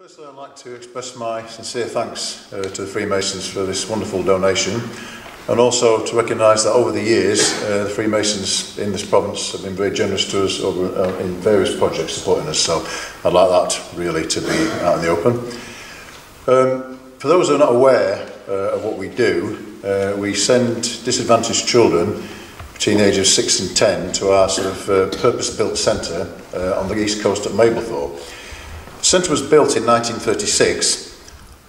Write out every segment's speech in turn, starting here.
Firstly, I'd like to express my sincere thanks uh, to the Freemasons for this wonderful donation and also to recognise that over the years uh, the Freemasons in this province have been very generous to us over, uh, in various projects supporting us so I'd like that really to be out in the open. Um, for those who are not aware uh, of what we do, uh, we send disadvantaged children between the age of 6 and 10 to our sort of uh, purpose-built centre uh, on the east coast at Mablethorpe centre was built in 1936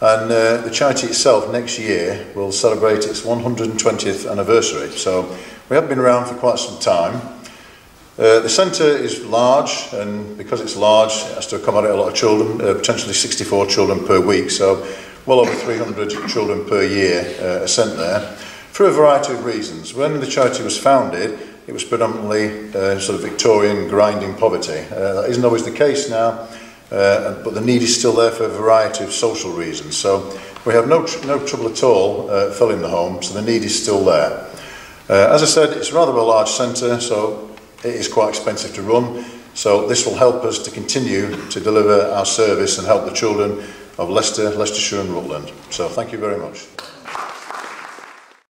and uh, the charity itself next year will celebrate its 120th anniversary. So we have been around for quite some time. Uh, the centre is large, and because it's large, it has to accommodate a lot of children, uh, potentially 64 children per week, so well over 300 children per year uh, are sent there, for a variety of reasons. When the charity was founded, it was predominantly uh, sort of Victorian grinding poverty. Uh, that isn't always the case now. uh, but the need is still there for a variety of social reasons. So we have no, tr no trouble at all uh, filling the home, so the need is still there. Uh, as I said, it's rather a large centre, so it is quite expensive to run. So this will help us to continue to deliver our service and help the children of Leicester, Leicestershire and Rutland. So thank you very much.